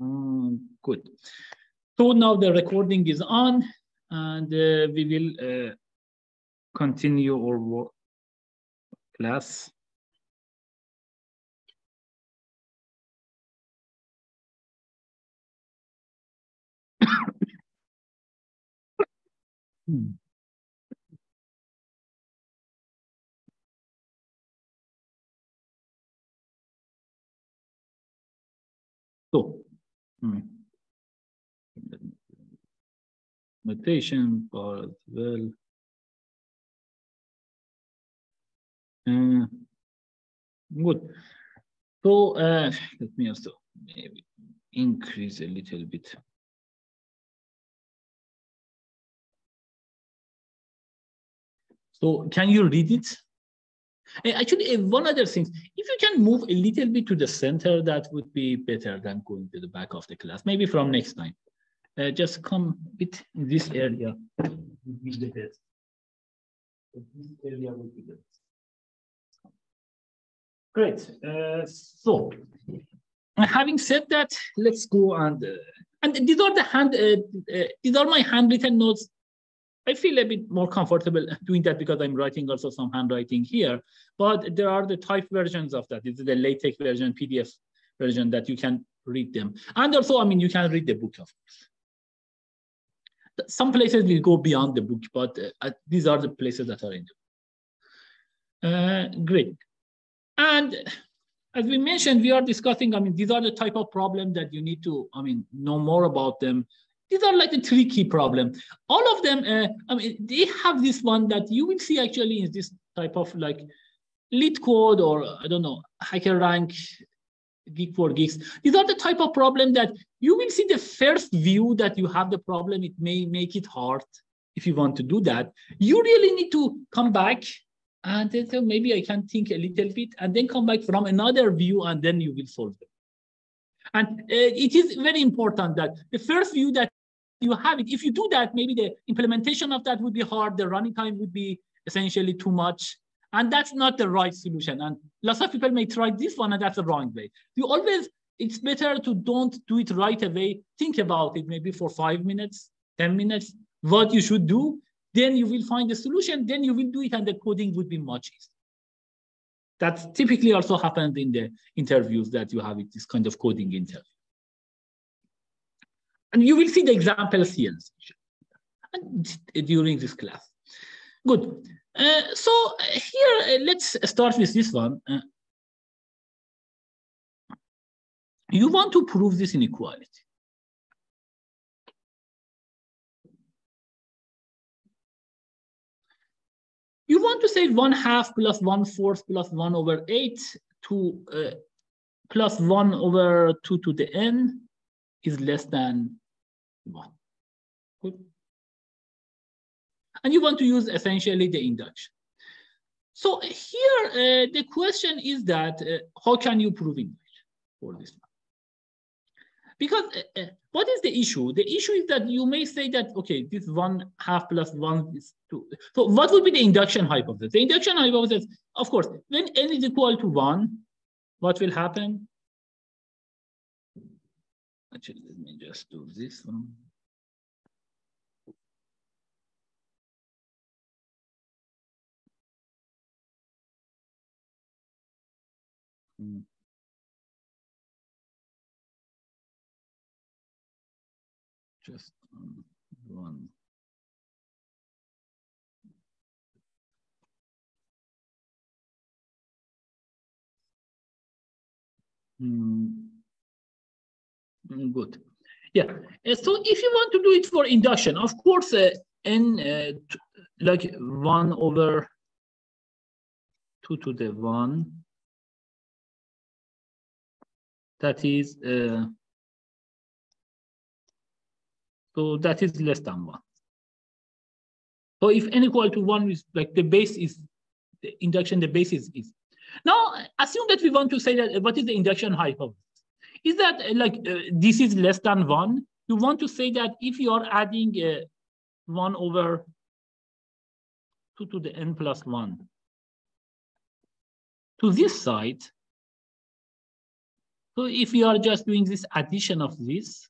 Mm, good. So now the recording is on and uh, we will uh, continue our class. hmm. So, hmm. notation as well. Uh, good. So uh, let me also maybe increase a little bit. So can you read it? Actually, one other thing, if you can move a little bit to the center, that would be better than going to the back of the class, maybe from next time. Uh, just come a bit in this area. This area would be. Great. Uh, so, having said that, let's go and uh, and these are the hand uh, uh, these are my handwritten notes I feel a bit more comfortable doing that because I'm writing also some handwriting here, but there are the type versions of that. This is the LaTeX version, PDF version that you can read them. And also, I mean, you can read the book, of course. Some places will go beyond the book, but uh, these are the places that are in the uh, great. And as we mentioned, we are discussing, I mean, these are the type of problem that you need to, I mean, know more about them these are like the three key problems. All of them, uh, I mean, they have this one that you will see actually in this type of like LeetCode or I don't know, HackerRank, Geek for Geeks. These are the type of problem that you will see the first view that you have the problem. It may make it hard if you want to do that. You really need to come back and then so maybe I can think a little bit and then come back from another view and then you will solve it. And uh, it is very important that the first view that you have it. If you do that, maybe the implementation of that would be hard. The running time would be essentially too much. And that's not the right solution. And lots of people may try this one and that's the wrong way. You always, it's better to don't do it right away. Think about it maybe for five minutes, 10 minutes, what you should do. Then you will find the solution. Then you will do it and the coding would be much easier. That typically also happens in the interviews that you have with this kind of coding interview. And you will see the examples here during this class. Good. Uh, so here, uh, let's start with this one. Uh, you want to prove this inequality. You want to say one half plus one fourth plus one over eight to uh, plus one over two to the n is less than 1. Good. And you want to use essentially the induction. So here, uh, the question is that uh, how can you prove induction for this one? Because uh, uh, what is the issue? The issue is that you may say that, okay, this one half plus one is two. So what would be the induction hypothesis? The induction hypothesis, of course, when n is equal to one, what will happen? Actually, let me just do this one. Hmm. Just one. Hmm. Mm, good. Yeah. Uh, so if you want to do it for induction, of course, uh, n uh, like one over two to the one. That is uh, so that is less than one. So if n equal to one is like the base is the induction, the base is, is. Now assume that we want to say that what is the induction hypothesis? Is that uh, like uh, this is less than one? You want to say that if you are adding uh, one over two to the n plus one to this side, So if you are just doing this addition of this,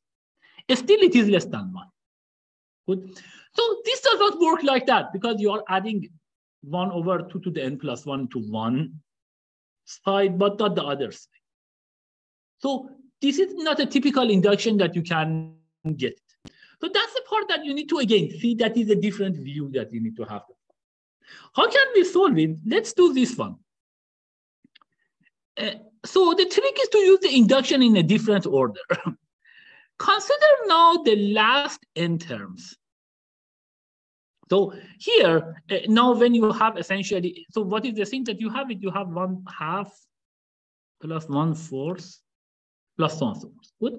still it is less than one. Good. So this does not work like that because you are adding one over two to the n plus one to one side, but not the other side. So this is not a typical induction that you can get. So that's the part that you need to, again, see that is a different view that you need to have. How can we solve it? Let's do this one. Uh, so the trick is to use the induction in a different order. Consider now the last n terms. So here, uh, now when you have essentially, so what is the thing that you have it? You have one half plus one fourth plus one fourth. Good.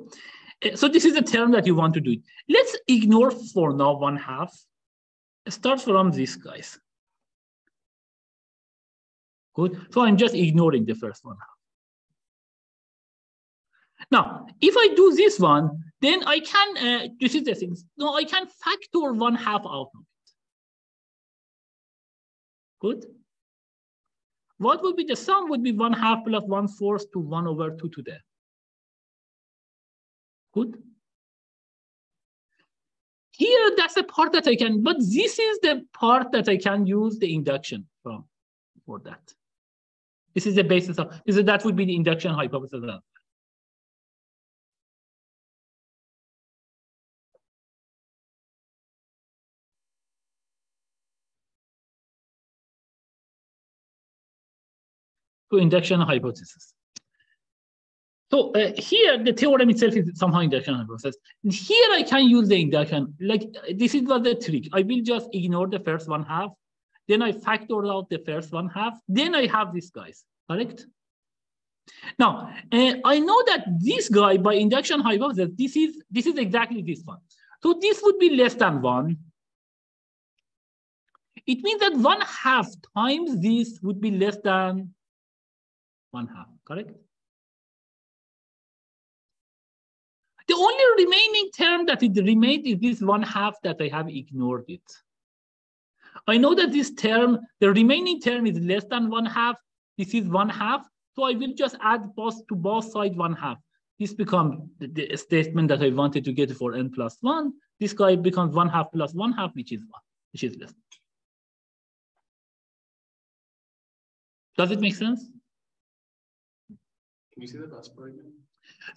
Uh, so this is a term that you want to do. Let's ignore for now one half. Start from these guys. Good. So I'm just ignoring the first one half. Now, if I do this one, then I can, uh, this is the thing. No, I can factor one half out of it. Good. What would be the sum would be one half plus one fourth to one over two to the. Good. Here, that's the part that I can, but this is the part that I can use the induction from for that. This is the basis of, this is, that would be the induction hypothesis. to induction hypothesis. So uh, here, the theorem itself is somehow induction hypothesis. Here I can use the induction, like this is what the trick. I will just ignore the first one half, then I factor out the first one half, then I have these guys, correct? Now, uh, I know that this guy by induction hypothesis, this is, this is exactly this one. So this would be less than one. It means that one half times this would be less than one half, correct? The only remaining term that it remained is this one half that I have ignored it. I know that this term, the remaining term is less than one half. This is one half. So I will just add both to both sides one half. This becomes the, the, statement that I wanted to get for n plus one. This guy becomes one half plus one half, which is one, which is less. Does it make sense? Can you see the best part again?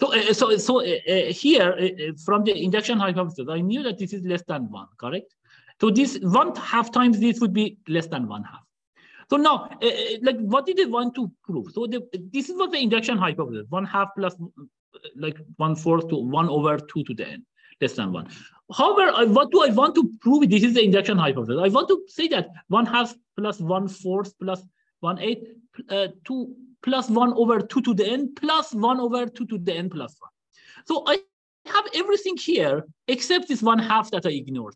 So, uh, so, so uh, uh, here uh, from the induction hypothesis, I knew that this is less than one, correct? So this one half times this would be less than one half. So now, uh, uh, like, what did they want to prove? So the, this is what the induction hypothesis: one half plus, like, one fourth to one over two to the n, less than one. However, I, what do I want to prove? This is the induction hypothesis. I want to say that one half plus one fourth plus one eighth uh, two plus 1 over 2 to the n plus 1 over 2 to the n plus 1. So I have everything here except this one half that I ignored.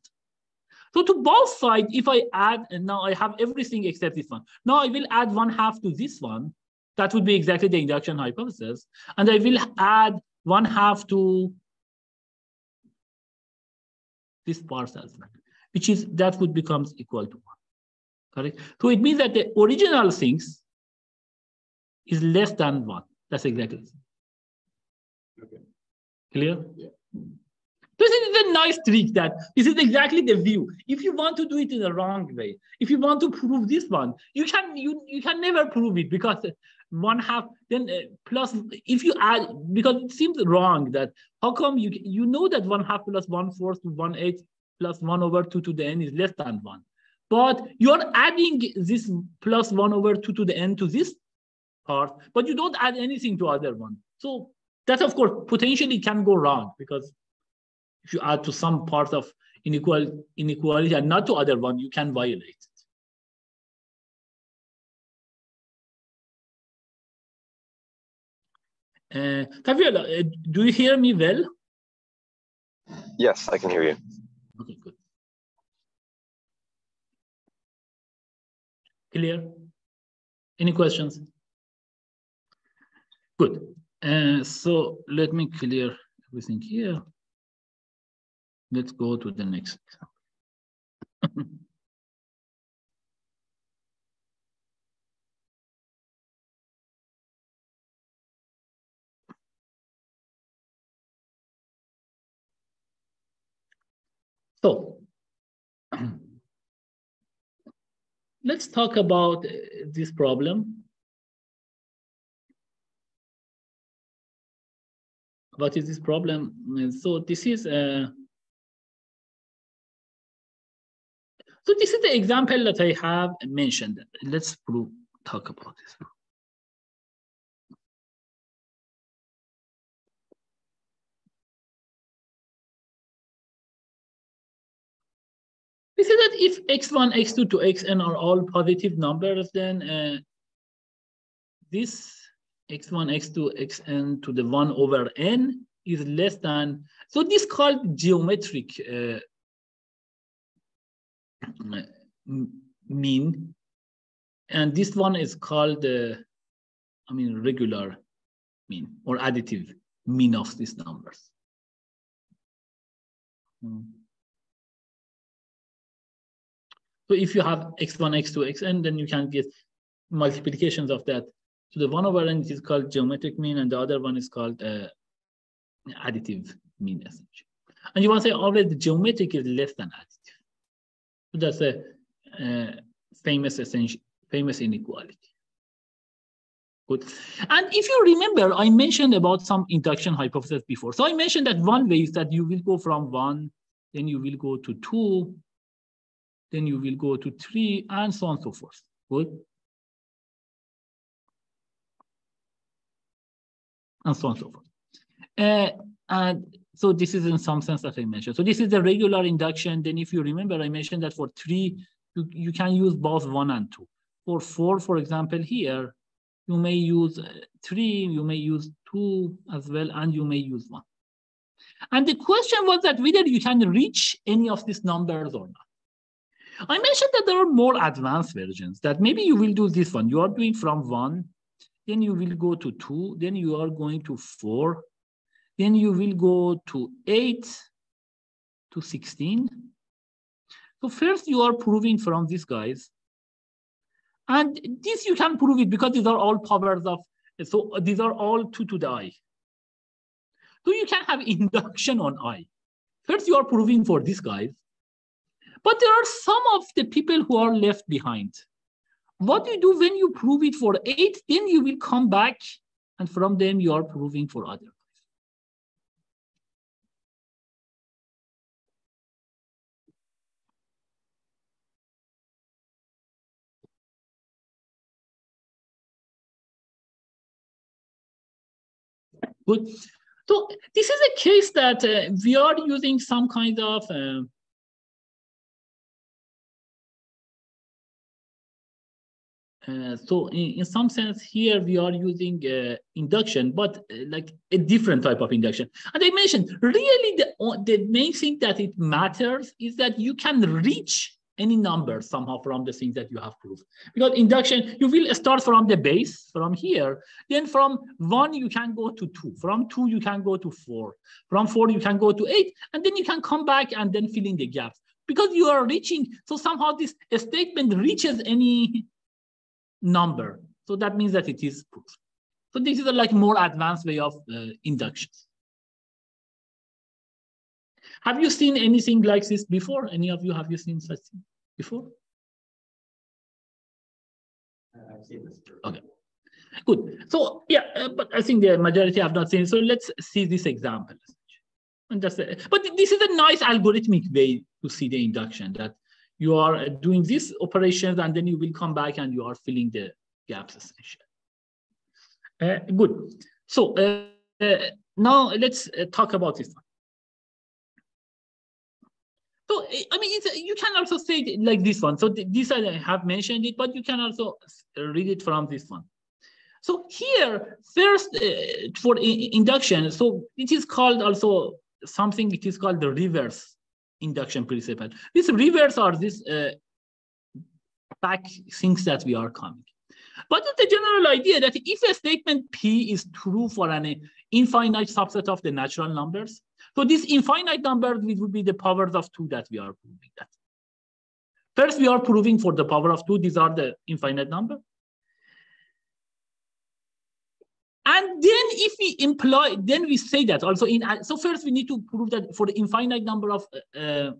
So to both sides, if I add, and now I have everything except this one. Now I will add one half to this one. That would be exactly the induction hypothesis. And I will add one half to this part which is that would becomes equal to. Correct? So it means that the original things is less than one. That's exactly. Okay. Clear? Yeah. This is a nice trick that this is exactly the view. If you want to do it in the wrong way, if you want to prove this one, you can you you can never prove it because one half then uh, plus if you add because it seems wrong that how come you you know that one half plus one fourth to one eighth plus one over two to the n is less than one, but you're adding this plus one over two to the n to this part, but you don't add anything to other one. So that of course potentially can go wrong because if you add to some part of inequality, and not to other one, you can violate it. Uh, Fabiola, uh, do you hear me well? Yes, I can hear you. Clear? Any questions? Good. Uh, so let me clear everything here. Let's go to the next example. so let's talk about uh, this problem. What is this problem? So this is a, so this is the example that I have mentioned. Let's talk about this. If x1, x2 to xn are all positive numbers, then uh, this x1, x2, xn to the 1 over n is less than, so this called geometric uh, mean. And this one is called, uh, I mean, regular mean or additive mean of these numbers. Hmm. So if you have x1, x2, xn, then you can get multiplications of that. So the one over n is called geometric mean, and the other one is called uh, additive mean, essentially. And you want to say always the geometric is less than additive. So that's a uh, famous essential, famous inequality. Good. And if you remember, I mentioned about some induction hypothesis before. So I mentioned that one way is that you will go from one, then you will go to two, then you will go to three, and so on and so forth. Good. And so on and so forth. Uh, and so this is in some sense that I mentioned. So this is the regular induction. Then if you remember, I mentioned that for three, you, you can use both one and two. For four, for example, here, you may use uh, three, you may use two as well, and you may use one. And the question was that whether you can reach any of these numbers or not. I mentioned that there are more advanced versions that maybe you will do this one. You are doing from one, then you will go to two, then you are going to four, then you will go to eight to 16. So first you are proving from these guys. And this you can prove it because these are all powers of, so these are all two to the i. So you can have induction on i. First you are proving for these guys. But there are some of the people who are left behind. What you do when you prove it for eight? Then you will come back and from them you are proving for others. Good. So this is a case that uh, we are using some kind of uh, Uh, so in, in some sense here we are using uh, induction, but uh, like a different type of induction. And I mentioned really the, the main thing that it matters is that you can reach any number somehow from the things that you have proved. Because induction, you will start from the base, from here. Then from one, you can go to two. From two, you can go to four. From four, you can go to eight. And then you can come back and then fill in the gaps. Because you are reaching, so somehow this statement reaches any number. So that means that it is proof. So this is a like more advanced way of uh, inductions. Have you seen anything like this before? Any of you, have you seen such thing before? I've seen this. Okay, good. So yeah, uh, but I think the majority have not seen. So let's see this example. And that's a, but this is a nice algorithmic way to see the induction that you are doing these operations and then you will come back and you are filling the gaps essentially. Uh, good. So uh, uh, now let's uh, talk about this one. So I mean, you can also say it like this one. So th this I have mentioned it, but you can also read it from this one. So here, first uh, for induction, so it is called also something. It is called the reverse induction principle. These reverse are these uh, back things that we are coming. But the general idea that if a statement P is true for an infinite subset of the natural numbers, so this infinite number would be the powers of two that we are proving that. First, we are proving for the power of two, these are the infinite number. And then if we employ, then we say that also in, so first we need to prove that for the infinite number of uh,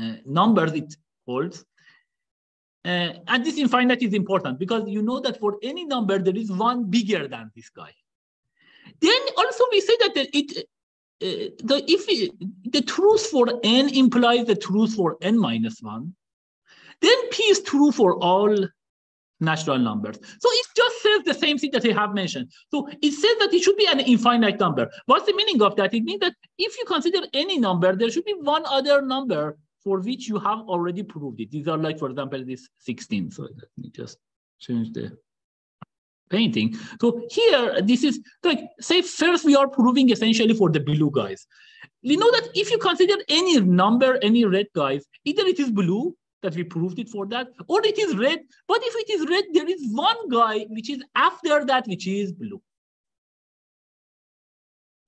uh, numbers it holds. Uh, and this infinite is important because you know that for any number, there is one bigger than this guy. Then also we say that it, uh, the, if it, the truth for n implies the truth for n minus 1, then p is true for all natural numbers. So it just says the same thing that I have mentioned. So it says that it should be an infinite number. What's the meaning of that? It means that if you consider any number, there should be one other number for which you have already proved it. These are like, for example, this 16. So let me just change the painting. So here, this is like, say first we are proving essentially for the blue guys. We know that if you consider any number, any red guys, either it is blue that we proved it for that, or it is red. But if it is red, there is one guy which is after that, which is blue.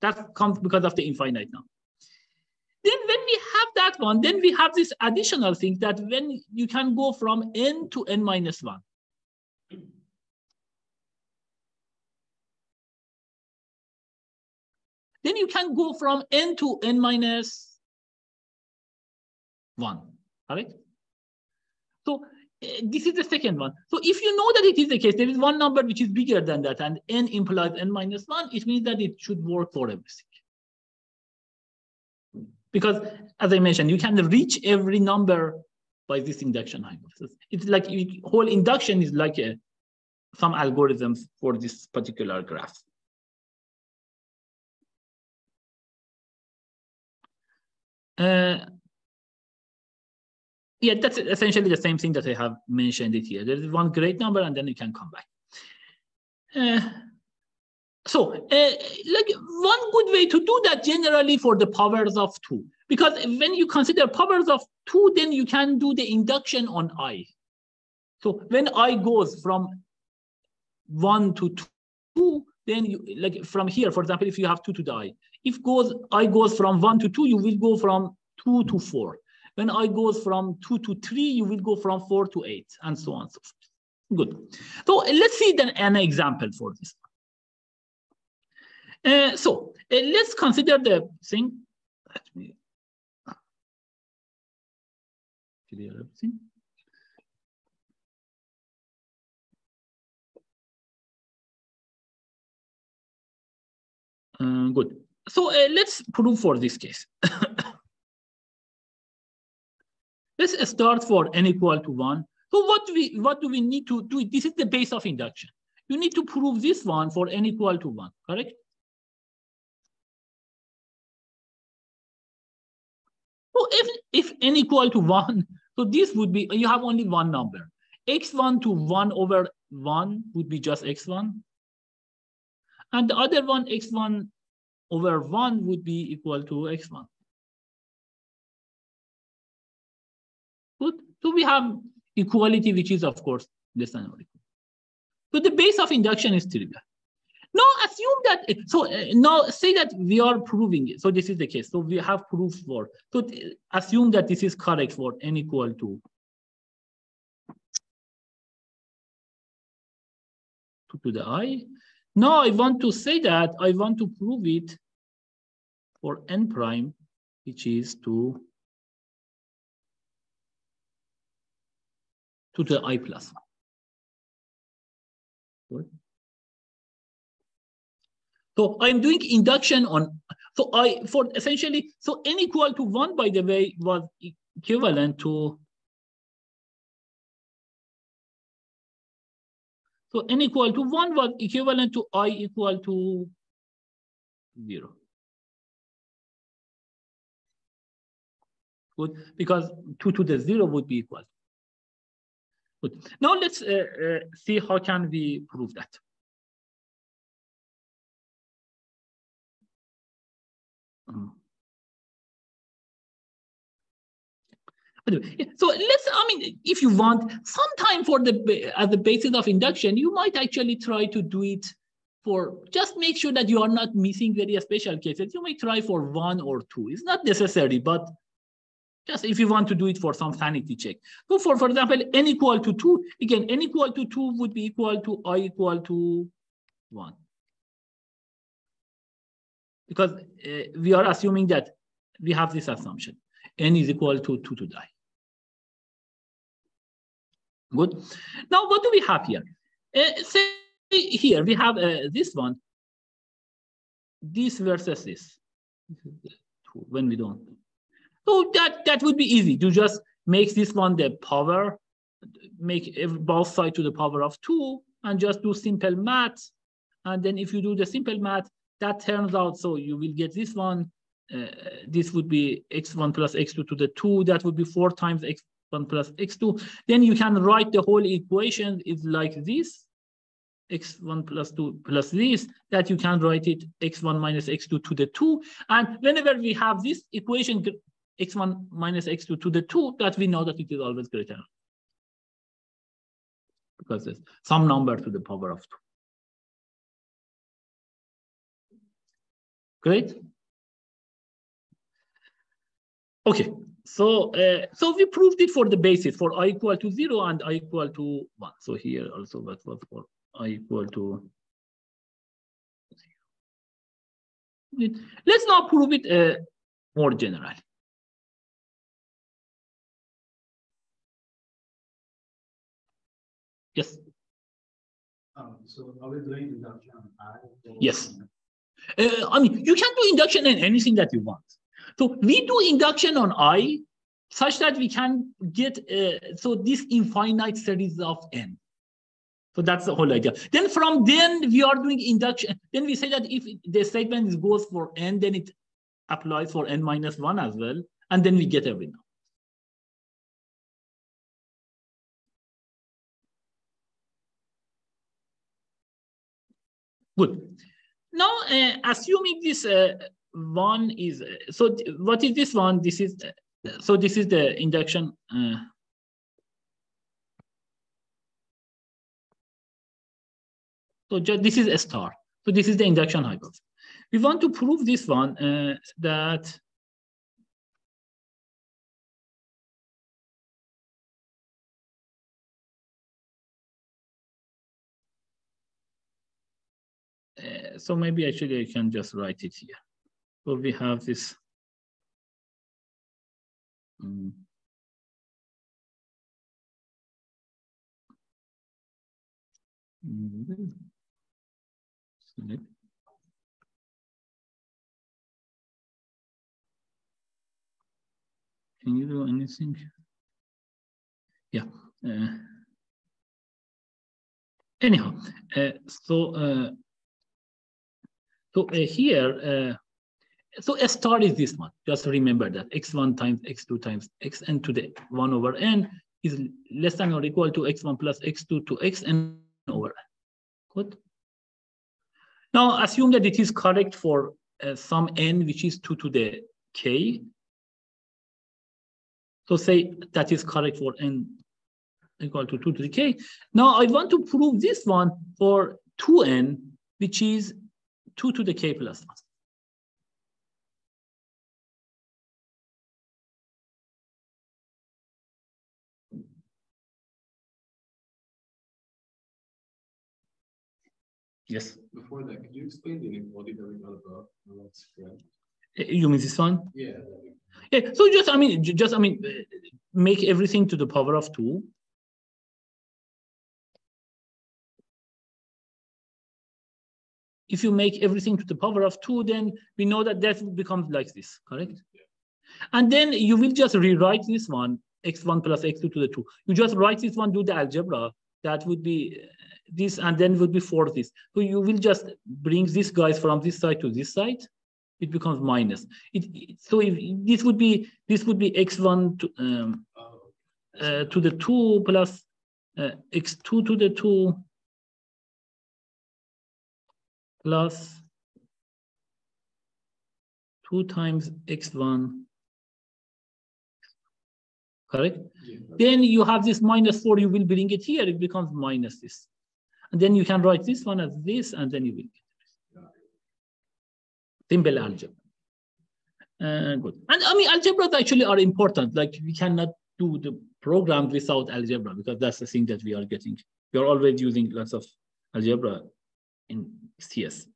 That comes because of the infinite now. Then when we have that one, then we have this additional thing that when you can go from n to n minus 1. Then you can go from n to n minus 1, all right? So uh, this is the second one. So if you know that it is the case, there is one number which is bigger than that, and n implies n minus 1, it means that it should work for everything. Because as I mentioned, you can reach every number by this induction hypothesis. It's like whole induction is like a, some algorithms for this particular graph. Uh, yeah, that's essentially the same thing that I have mentioned it here. There's one great number and then you can come back. Uh, so uh, like one good way to do that generally for the powers of two, because when you consider powers of two, then you can do the induction on i. So when i goes from one to two, then you like from here, for example, if you have two to the i, if goes i goes from one to two, you will go from two to four. When i goes from two to three, you will go from four to eight, and so on and so forth. Good. So let's see then an example for this. Uh, so uh, let's consider the thing. Let me clear everything. Uh, good. So uh, let's prove for this case. let's start for n equal to one. So what do we what do we need to do? This is the base of induction. You need to prove this one for n equal to one, correct? So if, if n equal to one, so this would be, you have only one number. x1 to 1 over 1 would be just x1. And the other one, x1 over 1 would be equal to x1. So we have equality, which is, of course, less than or equal. So the base of induction is trivial. Now assume that, so uh, now say that we are proving it. So this is the case. So we have proof for, so assume that this is correct for n equal to 2 to the i. Now I want to say that I want to prove it for n prime, which is to, to the i plus 1. So I'm doing induction on, so I, for essentially, so n equal to one, by the way, was equivalent to, so n equal to one was equivalent to i equal to zero. Good, because two to the zero would be equal. Good. Now let's uh, uh, see how can we prove that. Mm. So let's, I mean, if you want some time for the, as the basis of induction, you might actually try to do it for, just make sure that you are not missing very special cases. You may try for one or two. It's not necessary, but just if you want to do it for some sanity check. Go for, for example, n equal to two, again, n equal to two would be equal to i equal to one because uh, we are assuming that we have this assumption. n is equal to 2 to i. Good. Now, what do we have here? Uh, say here we have uh, this one, this versus this. When we don't. So that, that would be easy to just make this one the power, make both side to the power of two, and just do simple math. And then if you do the simple math, that turns out, so you will get this one, uh, this would be x1 plus x2 to the 2, that would be 4 times x1 plus x2. Then you can write the whole equation is like this, x1 plus 2 plus this, that you can write it x1 minus x2 to the 2. And whenever we have this equation, x1 minus x2 to the 2, that we know that it is always greater. Because it's some number to the power of 2. Great. Okay, so uh, so we proved it for the basis for i equal to zero and i equal to one. So here also that was for i equal to zero. Let's now prove it uh, more general. Yes. Um, so are we doing induction on I? Yes. Uh, I mean, you can do induction in anything that you want. So we do induction on I such that we can get, uh, so this infinite series of n. So that's the whole idea. Then from then we are doing induction. Then we say that if the statement is goes for n, then it applies for n minus one as well. And then we get every number. Good. Now, uh, assuming this uh, one is, uh, so what is this one? This is, uh, so this is the induction. Uh, so just, this is a star. So this is the induction hypothesis. We want to prove this one uh, that Uh, so maybe actually I can just write it here. So we have this. Um. Can you do anything? Yeah. Uh, anyhow, uh, so uh, so uh, here, uh, so a star is this one. Just remember that x1 times x2 times xn to the 1 over n is less than or equal to x1 plus x2 to xn over n. Good. Now assume that it is correct for uh, some n which is 2 to the k. So say that is correct for n equal to 2 to the k. Now I want to prove this one for 2n, which is 2 to the k plus 1. Yes. Before that, could you explain the inequality that we got above? That's. Eh, you mean this one? Yeah. Yeah. So just I mean, just I mean, eh, make everything to the power of two. If you make everything to the power of two, then we know that that becomes like this, correct? Yeah. And then you will just rewrite this one, x1 plus x2 to the 2. You just write this one, do the algebra. That would be this, and then would be for this. So you will just bring these guys from this side to this side. It becomes minus. It, it so if this would be this would be x1 to um, uh, to the 2 plus uh, x2 to the 2 plus 2 times x1, correct? Yeah. Then you have this minus 4, you will bring it here, it becomes minus this. And then you can write this one as this, and then you will get. Simple algebra. Uh, good. And I mean, algebras actually are important. Like we cannot do the program without algebra because that's the thing that we are getting. We are always using lots of algebra in CS,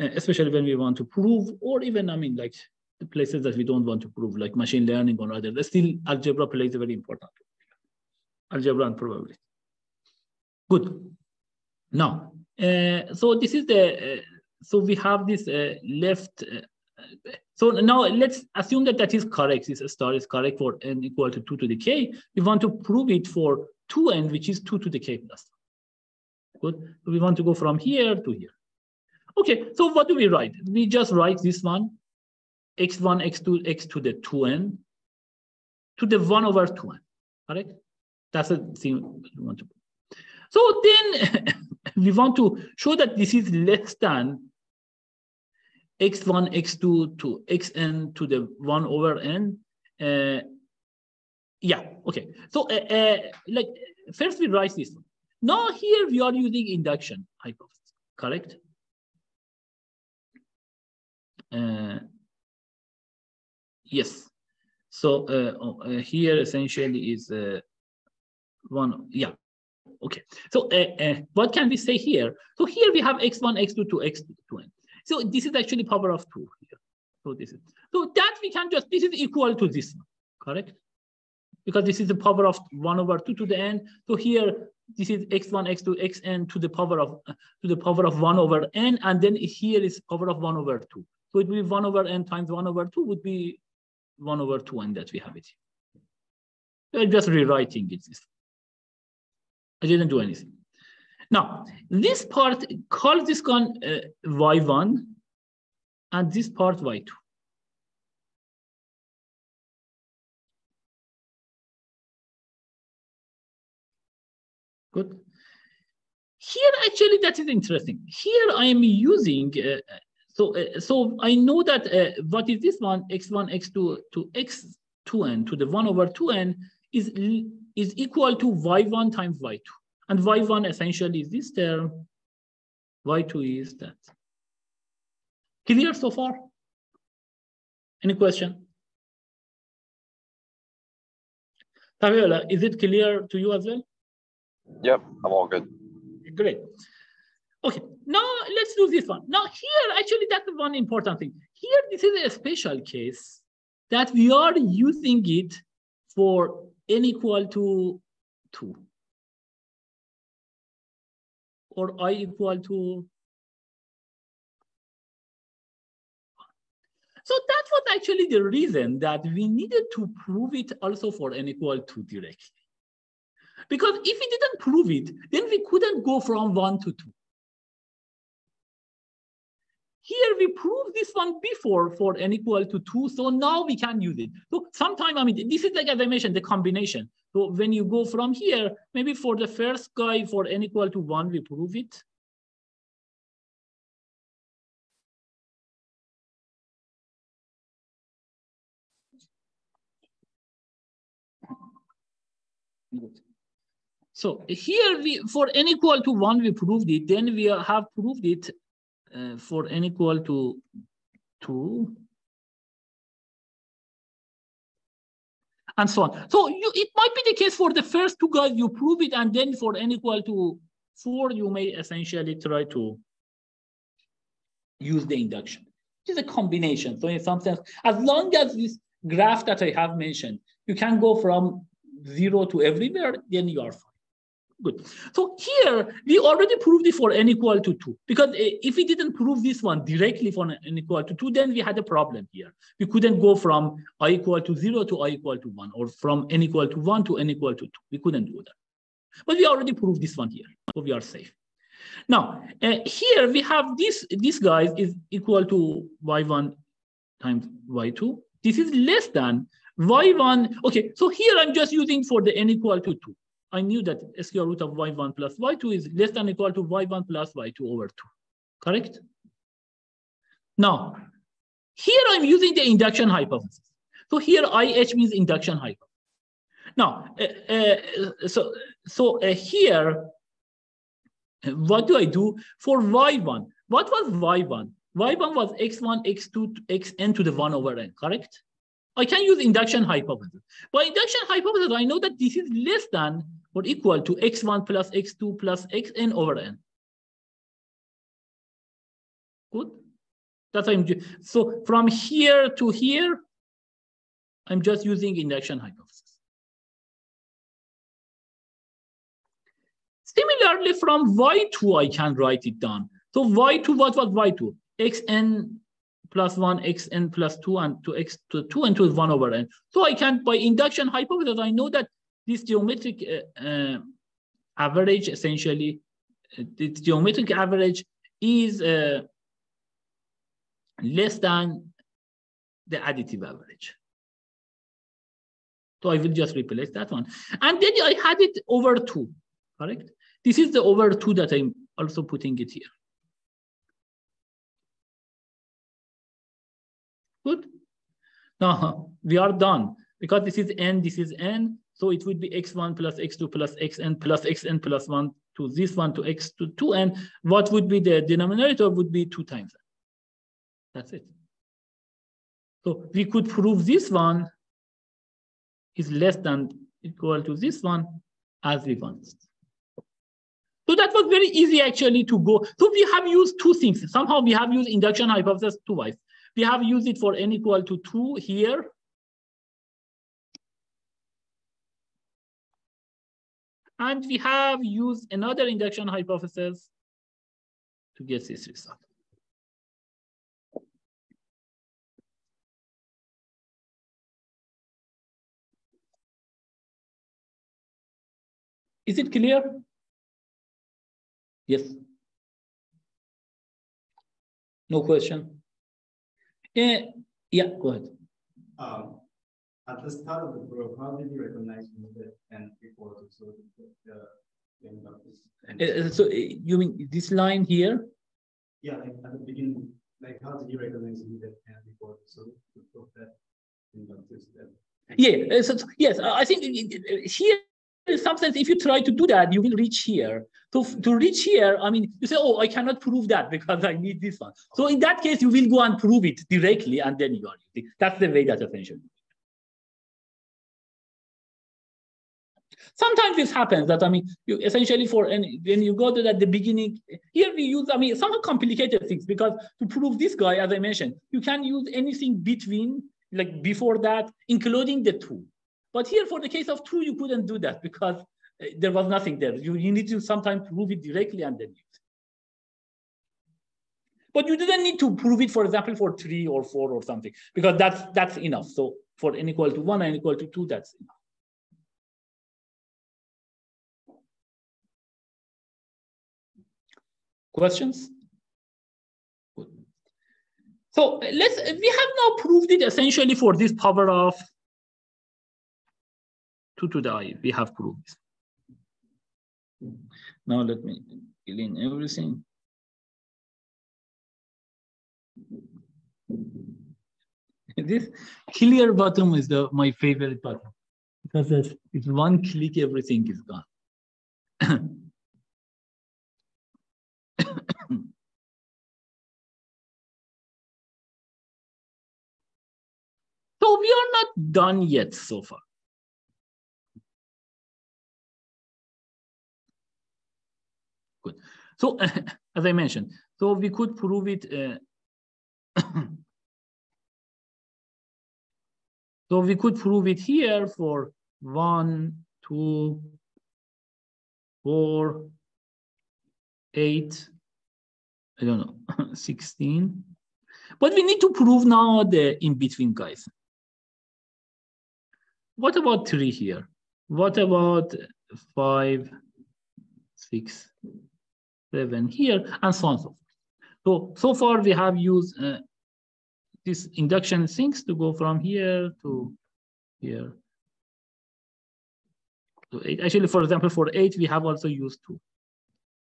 uh, especially when we want to prove, or even, I mean, like the places that we don't want to prove, like machine learning or other. Still, algebra plays a very important role. Algebra and probability. Good. Now, uh, so this is the, uh, so we have this uh, left. Uh, so now let's assume that that is correct. This star is correct for n equal to 2 to the k. We want to prove it for 2n, which is 2 to the k plus. Good. We want to go from here to here. Okay, so what do we write? We just write this one, x1, x2, x to the 2n to the 1 over 2n, correct? That's the thing we want to do. So then we want to show that this is less than x1, x2 to xn to the 1 over n. Uh, yeah, okay. So uh, uh, like first we write this one. Now here we are using induction hypothesis, correct? Uh, yes. So uh, oh, uh, here essentially is uh, one, yeah, okay. So uh, uh, what can we say here? So here we have x1, x2 to x2n. So this is actually power of two here. So this is, so that we can just, this is equal to this correct? Because this is the power of one over two to the n. So here this is x1, x2, xn to the power of to the power of one over n, and then here is power of one over two. So it will be one over n times one over two would be one over two, and that we have it. I'm just rewriting it. I didn't do anything. Now, this part, call this one uh, y1, and this part y2. Good. Here, actually, that is interesting. Here, I am using, uh, so uh, so I know that uh, what is this one, x1, x2 to x2n to the 1 over 2n is, is equal to y1 times y2. And y1 essentially is this term, y2 is that. Clear so far? Any question? Fabiola, is it clear to you as well? Yep, I'm all good. Great. Okay, now let's do this one. Now here, actually, that's one important thing. Here, this is a special case that we are using it for n equal to 2 or i equal to So that was actually the reason that we needed to prove it also for n equal to directly. Because if we didn't prove it, then we couldn't go from one to two. Here we proved this one before for n equal to two, so now we can use it. So sometime, I mean, this is like, as I mentioned, the combination. So when you go from here, maybe for the first guy for n equal to one, we prove it. Good. So here we, for n equal to one, we proved it. Then we have proved it uh, for n equal to two. And so on. So you, it might be the case for the first two guys, you prove it, and then for n equal to four, you may essentially try to use the induction. It's a combination. So in some sense, as long as this graph that I have mentioned, you can go from zero to everywhere, then you are fine. Good. So here, we already proved it for n equal to 2. Because if we didn't prove this one directly for n equal to 2, then we had a problem here. We couldn't go from i equal to 0 to i equal to 1, or from n equal to 1 to n equal to 2. We couldn't do that. But we already proved this one here, so we are safe. Now, uh, here we have this, this guy is equal to y1 times y2. This is less than y1. Okay, so here I'm just using for the n equal to 2. I knew that square root of y1 plus y2 is less than equal to y1 plus y2 over 2, correct? Now, here I'm using the induction hypothesis. So here IH means induction hypothesis. Now, uh, uh, so, so uh, here, what do I do for y1? What was y1? y1 was x1, x2, xn to the 1 over n, correct? I can use induction hypothesis. By induction hypothesis, I know that this is less than or equal to x1 plus x2 plus xn over n. Good. That's I'm so from here to here, I'm just using induction hypothesis. Similarly, from y2, I can write it down. So y2, what was y2? xn plus 1, xn plus 2, and 2x to 2 and 2 is 1 over n. So I can, by induction hypothesis, I know that this geometric uh, uh, average, essentially, uh, this geometric average is uh, less than the additive average. So I will just replace that one. And then I had it over 2, correct? This is the over 2 that I'm also putting it here. Good. Now we are done because this is n, this is n. So it would be x1 plus x2 plus xn plus xn plus 1 to this one to x to 2n. What would be the denominator would be 2 times n. That's it. So we could prove this one is less than equal to this one as we want. So that was very easy actually to go. So we have used two things. Somehow we have used induction hypothesis twice. We have used it for n equal to 2 here. And we have used another induction hypothesis to get this result. Is it clear? Yes. No question. Uh, yeah, go ahead. Um, at the start of the proof, how did you recognize the and before the so the, uh, so uh, you mean this line here? Yeah, like at the beginning, like how did you recognize the and before so to prove that inductive step? Yeah, so, yes, I think here in some sense, if you try to do that, you will reach here. So to reach here, I mean, you say, oh, I cannot prove that because I need this one. So in that case, you will go and prove it directly, and then you are. That's the way that attention. Sometimes this happens that, I mean, you essentially for any, when you go to that the beginning, here we use, I mean, some complicated things because to prove this guy, as I mentioned, you can use anything between, like before that, including the two. But here, for the case of two, you couldn't do that because uh, there was nothing there. You, you need to sometimes prove it directly and then. But you didn't need to prove it, for example, for three or four or something, because that's that's enough. So for n equal to one and equal to two, that's enough. Questions? Good. So let's we have now proved it essentially for this power of 2 to the i. We have proved. Now let me clean everything. this clear bottom is the my favorite button because it's one click, everything is gone. so we are not done yet so far. So as I mentioned, so we could prove it. Uh, so we could prove it here for one, two, four, eight, I don't know, 16. But we need to prove now the in-between guys. What about three here? What about five, six, here, and so on and so forth. So, so far we have used uh, this induction things to go from here to here. So eight. Actually, for example, for eight, we have also used two,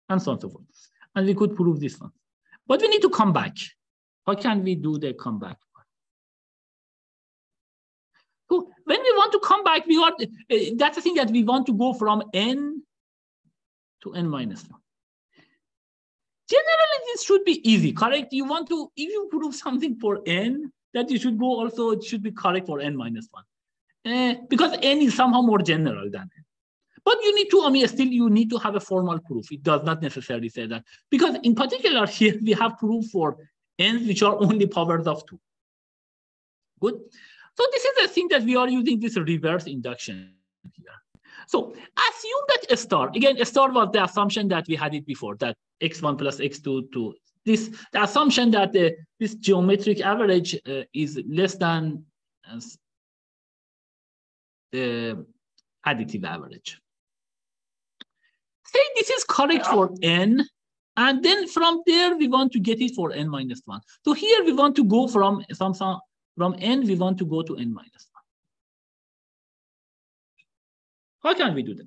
and so on and so forth. And we could prove this one. But we need to come back. How can we do the comeback? So when we want to come back, we want, uh, that's the thing that we want to go from n to n minus 1. Generally, this should be easy, correct? You want to, if you prove something for n, that you should go also, it should be correct for n minus 1. Uh, because n is somehow more general than n. But you need to, I mean, still you need to have a formal proof. It does not necessarily say that. Because in particular here, we have proof for n's which are only powers of two. Good. So this is the thing that we are using this reverse induction here. So assume that a star, again, a star was the assumption that we had it before, that x1 plus x2 to this, the assumption that the, this geometric average uh, is less than uh, the additive average. Say this is correct for n, and then from there we want to get it for n minus 1. So here we want to go from some, some from n, we want to go to n minus How can we do that?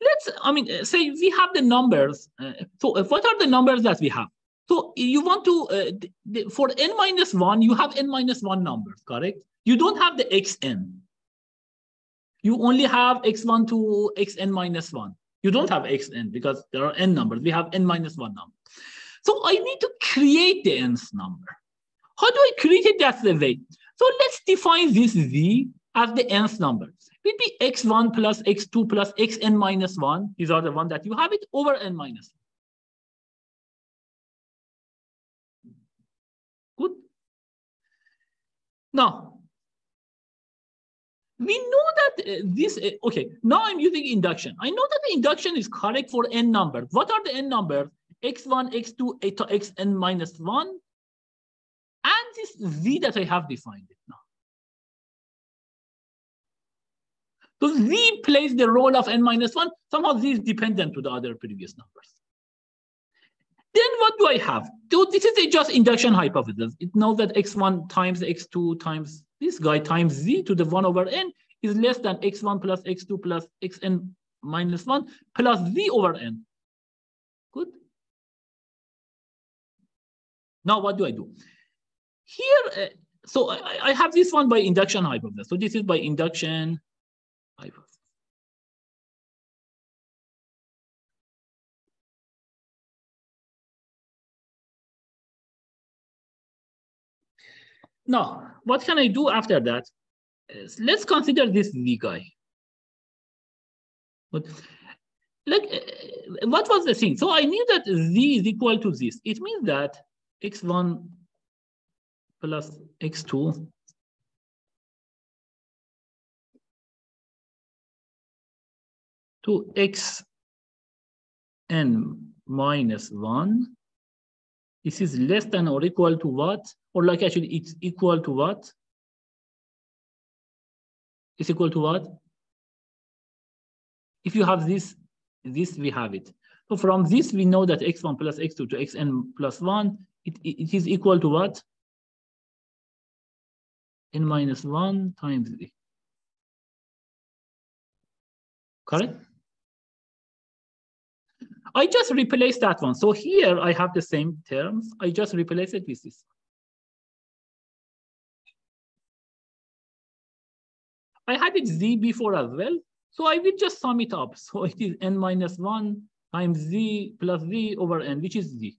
Let's, I mean, uh, say we have the numbers. Uh, so uh, what are the numbers that we have? So you want to, uh, for n minus 1, you have n minus 1 numbers, correct? You don't have the xn. You only have x1 to xn minus 1. You don't have xn because there are n numbers. We have n minus 1 number. So I need to create the nth number. How do I create it? That's the way. So let's define this z as the nth number. Will be x1 plus x2 plus xn minus 1. These are the ones that you have it over n minus 1. Good. Now, we know that uh, this, uh, okay, now I'm using induction. I know that the induction is correct for n numbers. What are the n numbers? x1, x2, xn minus 1, and this z that I have defined it now. So z plays the role of n minus 1. Somehow z is dependent to the other previous numbers. Then what do I have? So this is a just induction hypothesis. It knows that x1 times x2 times this guy times z to the 1 over n is less than x1 plus x2 plus xn minus 1 plus z over n. Good. Now what do I do? Here, uh, so I, I have this one by induction hypothesis. So this is by induction Now, what can I do after that? let's consider this Z guy. But like, uh, what was the thing? So I knew that Z is equal to this. It means that X1 plus X2 to Xn minus 1 this is less than or equal to what? Or like actually it's equal to what? It's equal to what? If you have this, this we have it. So from this, we know that x1 plus x2 to xn plus 1, it, it is equal to what? n minus 1 times z. Correct? I just replace that one. So here I have the same terms. I just replace it with this. I had it z before as well. So I will just sum it up. So it is n minus 1 times z plus z over n, which is z.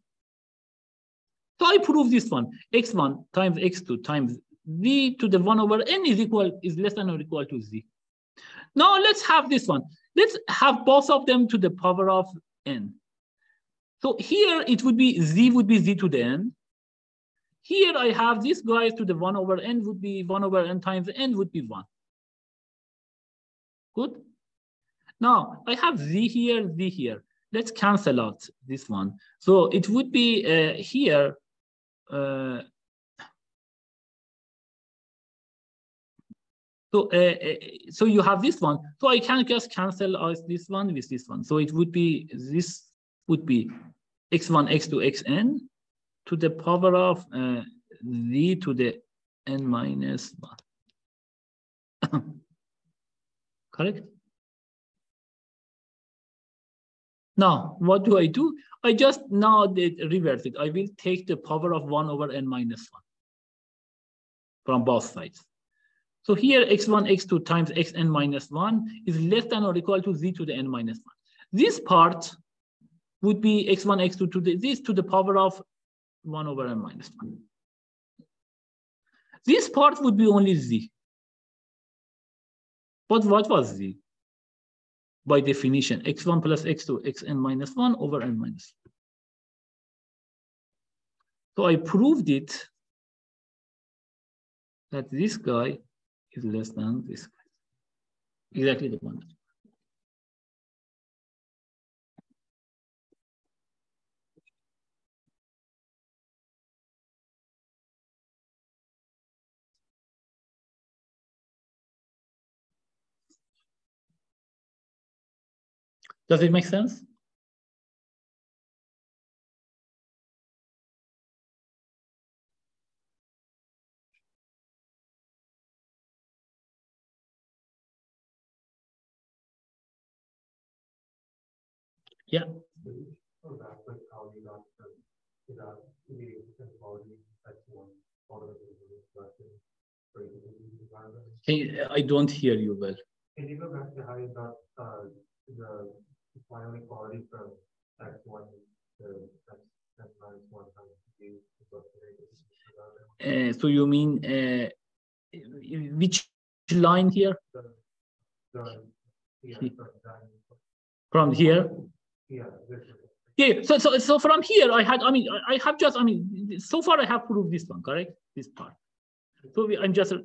So I prove this one. x1 times x2 times z to the 1 over n is equal is less than or equal to z. Now let's have this one. Let's have both of them to the power of n. So here it would be z would be z to the n. Here I have this guy to the 1 over n would be 1 over n times n would be 1. Good. Now I have z here, z here. Let's cancel out this one. So it would be uh, here. Uh, so, uh, uh so you have this one. So I can just cancel out this one with this one. So it would be this would be x1, x2, xn to the power of uh, z to the n minus 1. Correct? Now, what do I do? I just now reverse it. I will take the power of 1 over n minus 1 from both sides. So here x1, x2 times xn minus 1 is less than or equal to z to the n minus 1. This part would be x1, x2 to the, this to the power of 1 over n minus 1. This part would be only z. But what was z? By definition, x1 plus x2, xn minus 1 over n minus 1. So I proved it that this guy is less than this. Exactly the one. Does it make sense? Yeah. Hey, I don't hear you well. Can you go back to how you got uh, the final equality from x1 to x, minus 1 times? Uh, so you mean uh, which line here? The, the, yeah, from here? Yeah, Yeah, so, so, so from here, I had, I mean, I have just, I mean, so far I have proved this one, correct? This part. So we, I'm just uh,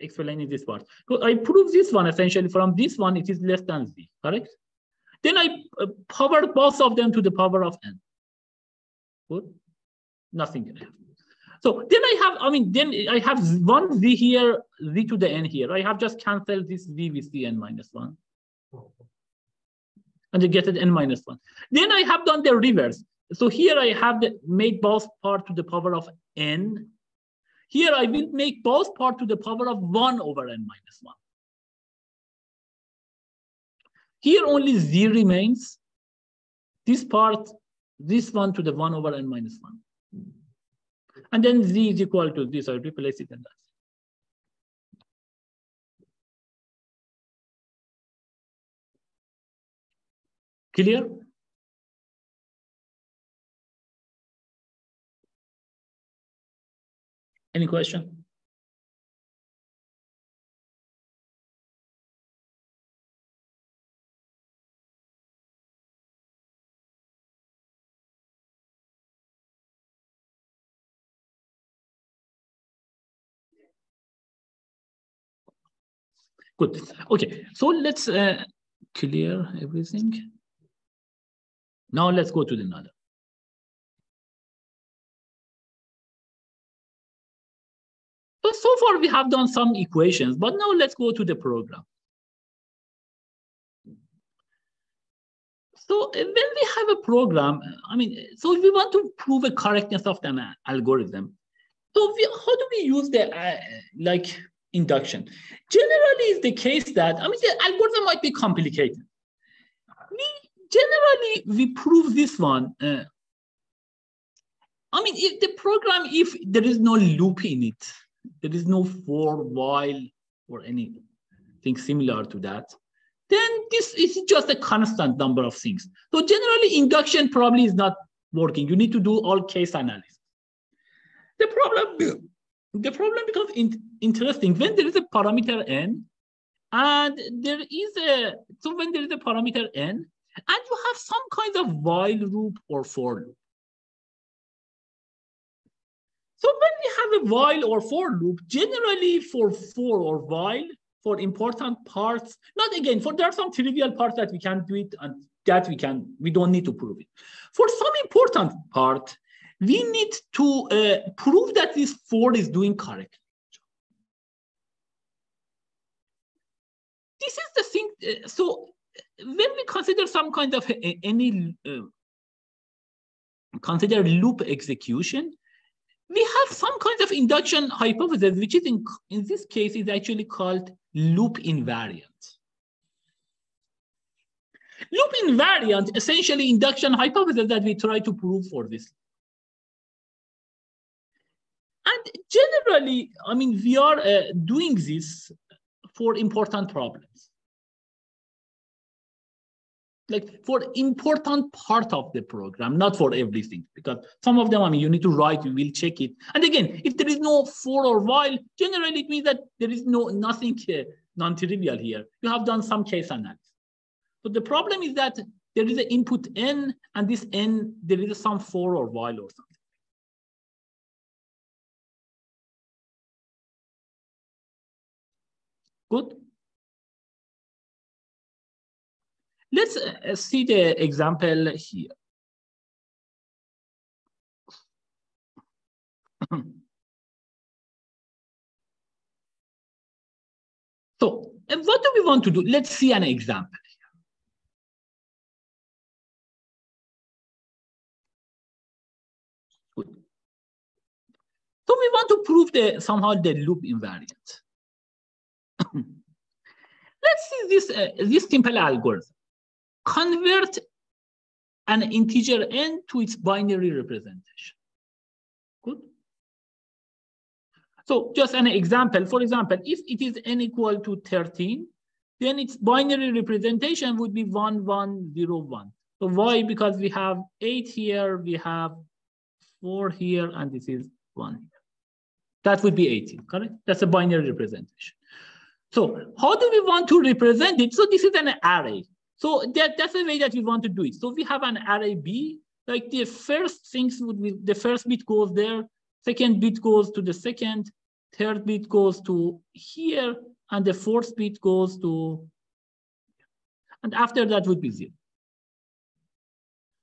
explaining this part. So I proved this one essentially from this one, it is less than z, correct? Then I uh, powered both of them to the power of n. Good? Nothing can happen. So then I have, I mean, then I have one z here, z to the n here. I have just canceled this z with the n minus one and you get it n minus one. Then I have done the reverse. So here I have the, made both part to the power of n. Here I will make both part to the power of one over n minus one. Here only z remains. This part, this one to the one over n minus one. And then z is equal to this, I replace it in that. Clear? Any question? Good. Okay, so let's uh, clear everything. Now let's go to the another. So, so far we have done some equations, but now let's go to the program. So eh, when we have a program, I mean, eh, so if we want to prove the correctness of an uh, algorithm. So we, how do we use the uh, like induction? Generally, it's the case that I mean the algorithm might be complicated. We generally we prove this one. Uh, I mean, if the program, if there is no loop in it, there is no for while or anything similar to that, then this is just a constant number of things. So generally induction probably is not working. You need to do all case analysis. The problem, the problem becomes in, interesting when there is a parameter n and there is a, so when there is a parameter n and you have some kind of while loop or for loop. So when we have a while or for loop, generally for for or while, for important parts, not again, for there are some trivial parts that we can do it and that we can, we don't need to prove it. For some important part, we need to uh, prove that this for is doing correctly. This is the thing, uh, so when we consider some kind of any uh, consider loop execution, we have some kind of induction hypothesis, which is in, in this case is actually called loop invariant. Loop invariant, essentially induction hypothesis that we try to prove for this. And generally, I mean, we are uh, doing this for important problems like for important part of the program, not for everything, because some of them, I mean, you need to write, you will check it. And again, if there is no for or while, generally it means that there is no nothing uh, non-trivial here. You have done some case analysis. But the problem is that there is an input n, and this n, there is some for or while or something. Good? Let's uh, see the example here. so, what do we want to do? Let's see an example. So we want to prove the somehow the loop invariant. Let's see this, uh, this simple algorithm. Convert an integer n to its binary representation. Good. So just an example, for example, if it is n equal to 13, then its binary representation would be 1, 1, 0, 1. So why? Because we have 8 here, we have 4 here, and this is 1 here. That would be 18, correct? That's a binary representation. So how do we want to represent it? So this is an array. So that, that's the way that we want to do it. So we have an array B, like the first things would be, the first bit goes there, second bit goes to the second, third bit goes to here, and the fourth bit goes to, and after that would be zero.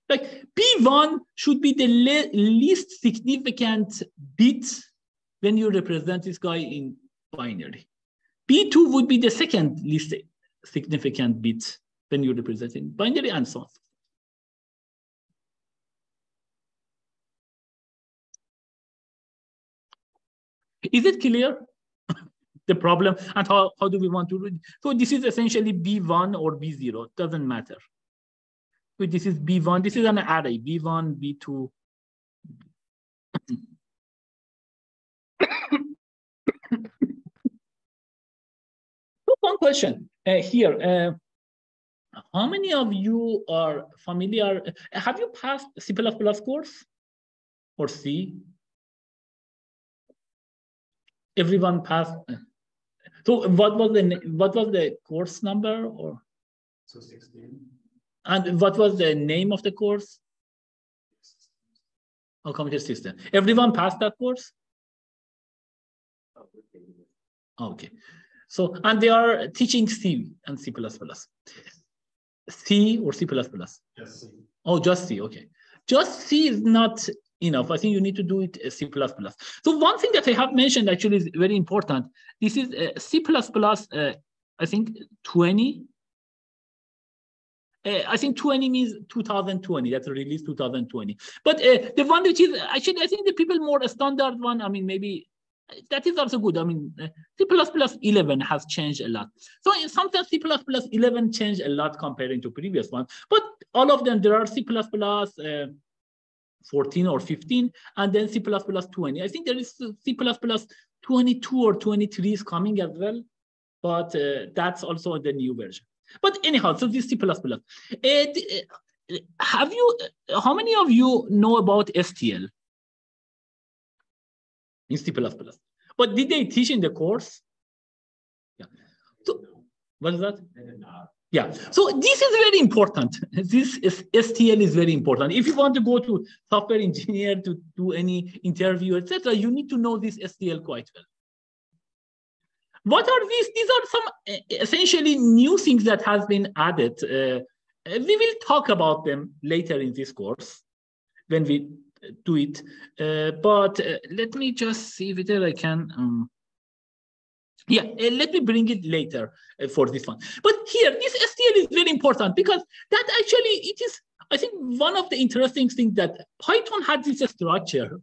Like B1 should be the le least significant bit when you represent this guy in binary. B2 would be the second least significant bit when you represent in binary and so on. Is it clear? the problem and how, how do we want to read? So this is essentially B1 or B0, it doesn't matter. So this is B1, this is an array, B1, B2. one question uh, here. Uh, how many of you are familiar? Have you passed C++ course or C? Everyone passed. So what was the what was the course number or? So 16. And what was the name of the course? Oh, computer system. Everyone passed that course? Okay. So, and they are teaching C and C++. C or C++? Just C. Oh, just C, okay. Just C is not enough. I think you need to do it C++. Plus So one thing that I have mentioned actually is very important. This is uh, C++, uh, I think 20. Uh, I think 20 means 2020. That's a release 2020. But uh, the one which is actually, I think the people more standard one, I mean, maybe that is also good. I mean, uh, C++ 11 has changed a lot. So sometimes C++ 11 changed a lot comparing to previous ones, but all of them, there are C++ uh, 14 or 15, and then C++ 20. I think there is C++ 22 or 23 is coming as well, but uh, that's also the new version. But anyhow, so this C++. Uh, uh, have you, uh, how many of you know about STL? In C++. But did they teach in the course? Yeah. So what is that? Yeah. So this is very important. This is, STL is very important. If you want to go to software engineer to do any interview, etc., you need to know this STL quite well. What are these? These are some essentially new things that has been added. Uh, we will talk about them later in this course when we do it. Uh, but uh, let me just see whether I can. Um, yeah, uh, let me bring it later uh, for this one. But here, this STL is very important because that actually it is. I think one of the interesting things that Python had this structure.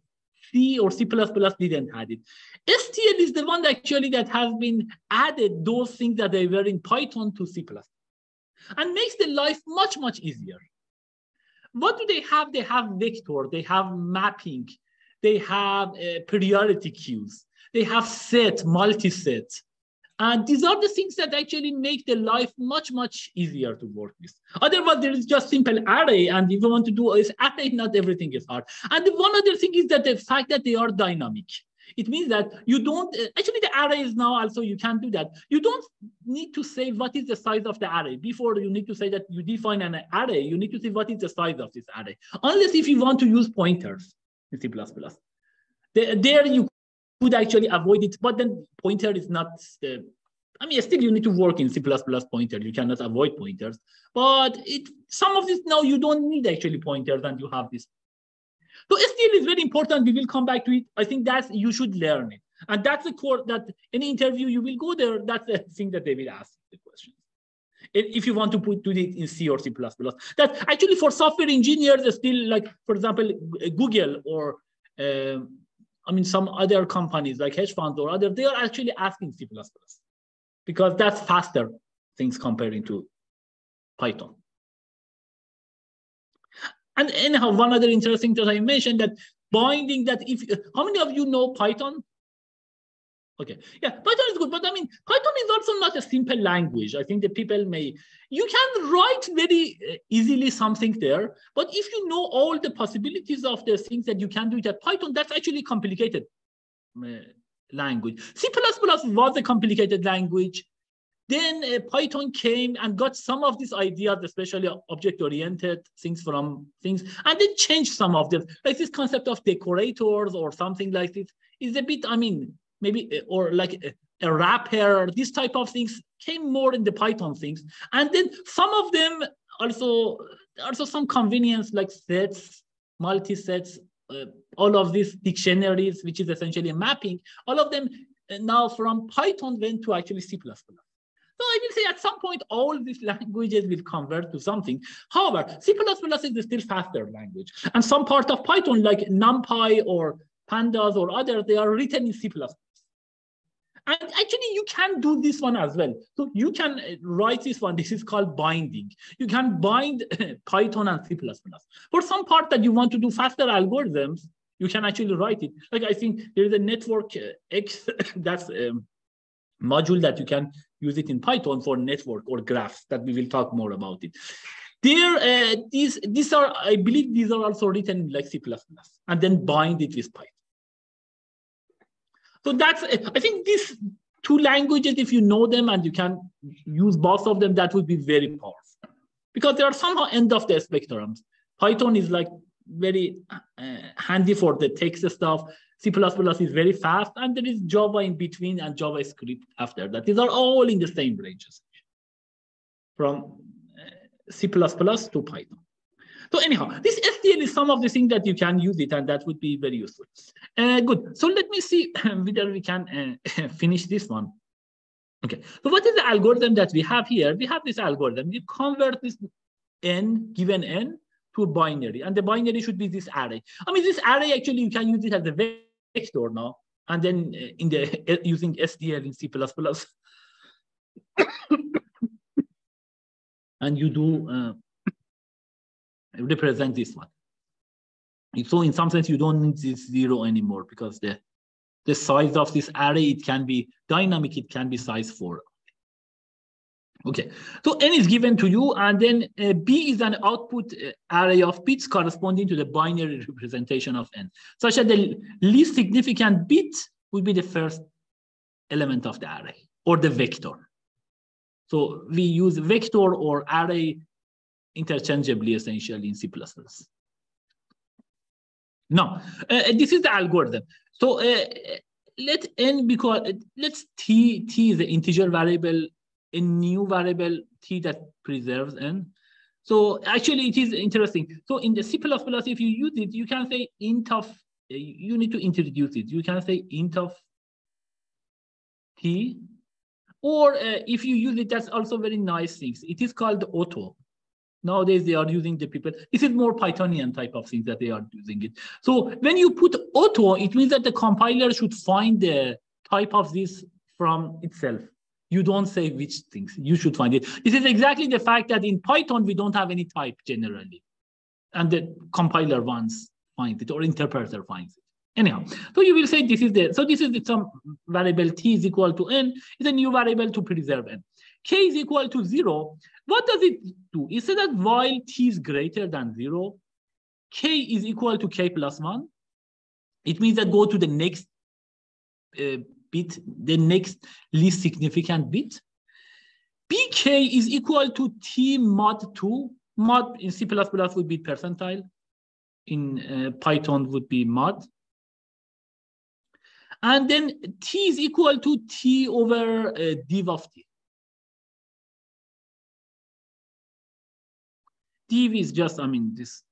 C or C++ didn't have it. STL is the one actually that has been added those things that they were in Python to C++ and makes the life much, much easier. What do they have? They have vector, they have mapping, they have uh, priority queues, they have set, multi-set. And these are the things that actually make the life much, much easier to work with. Otherwise, there is just simple array. And if you want to do is array, not everything is hard. And one other thing is that the fact that they are dynamic. It means that you don't, uh, actually the array is now also, you can do that. You don't need to say what is the size of the array. Before you need to say that you define an array, you need to say what is the size of this array. Unless if you want to use pointers in C++. There you could actually avoid it, but then pointer is not I mean, still you need to work in C++ pointer. You cannot avoid pointers, but it some of this now you don't need actually pointers and you have this. So STL is very important. We will come back to it. I think that's you should learn it. And that's the core that any interview you will go there, that's the thing that they will ask the questions. If you want to put do it in C or C++. That actually for software engineers, still like, for example, Google or um, I mean, some other companies like hedge funds or other, they are actually asking C++ because that's faster things comparing to Python. And anyhow, one other interesting that I mentioned that binding that if, how many of you know Python? Okay, yeah, Python is good, but I mean, Python is also not a simple language. I think that people may, you can write very uh, easily something there, but if you know all the possibilities of the things that you can do it at Python, that's actually complicated uh, language. C++ was a complicated language. Then uh, Python came and got some of these ideas, especially object-oriented things from things, and then changed some of them. Like this concept of decorators or something like this is a bit, I mean, maybe eh, or like a, a wrapper, this type of things came more in the Python things. And then some of them also, also some convenience like sets, multi-sets, uh, all of these dictionaries, which is essentially a mapping, all of them uh, now from Python went to actually C++. So I will say at some point, all these languages will convert to something. However, C++ is still faster language. And some part of Python like NumPy or Pandas or other, they are written in C++. And actually, you can do this one as well. So you can uh, write this one. This is called binding. You can bind Python and C++. For some part that you want to do faster algorithms, you can actually write it. Like I think there is a network uh, X that's a um, module that you can use it in Python for network or graphs that we will talk more about it. There, uh, these, these are, I believe these are also written like C++ and then bind it with Python. So that's, I think these two languages, if you know them and you can use both of them, that would be very powerful. Because they are somehow end of the spectrums. Python is like very uh, handy for the text stuff. C++ is very fast, and there is Java in between and JavaScript after that. These are all in the same ranges, from uh, C++ to Python. So anyhow, this STL is some of the things that you can use it and that would be very useful. Uh, good. So let me see whether we can uh, finish this one. Okay. So what is the algorithm that we have here? We have this algorithm. You convert this n given n to binary, and the binary should be this array. I mean, this array actually you can use it as a vector now, and then uh, in the uh, using STL in C++. and you do uh, represent this one. So in some sense, you don't need this zero anymore because the, the size of this array, it can be dynamic, it can be size four. Okay, so n is given to you, and then uh, b is an output uh, array of bits corresponding to the binary representation of n, such that the least significant bit would be the first element of the array, or the vector. So we use vector or array interchangeably essentially in C++. Now, uh, this is the algorithm. So uh, let n because let's t t is the integer variable, a new variable t that preserves n. So actually, it is interesting. So in the C++, if you use it, you can say int of. You need to introduce it. You can say int of t, or uh, if you use it, that's also very nice things. It is called auto. Nowadays, they are using the people. This is more Pythonian type of things that they are using it. So when you put auto, it means that the compiler should find the type of this from itself. You don't say which things, you should find it. This is exactly the fact that in Python, we don't have any type generally. And the compiler once finds it or interpreter finds it. Anyhow, so you will say this is the, so this is some variable t is equal to n, is a new variable to preserve n. k is equal to zero, what does it do? It says that while t is greater than zero, k is equal to k plus one. It means that go to the next uh, bit, the next least significant bit. bk is equal to t mod 2. Mod in C++ would be percentile. In uh, Python would be mod. And then t is equal to t over uh, div of t. div is just, I mean, this